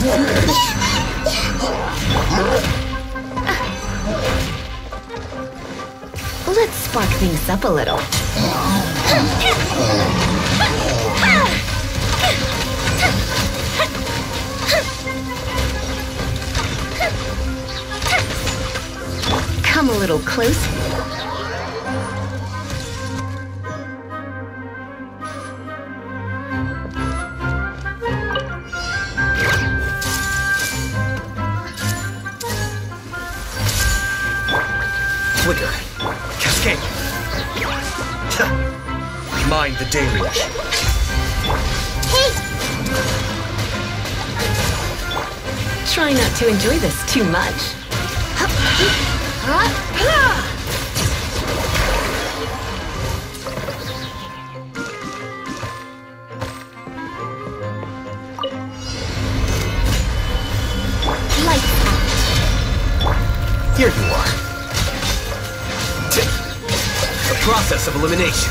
Let's spark things up a little. Come a little closer. Flicker. Cascade. Mind the deluge. Try not to enjoy this too much. Lights out. Here you are. The process of elimination.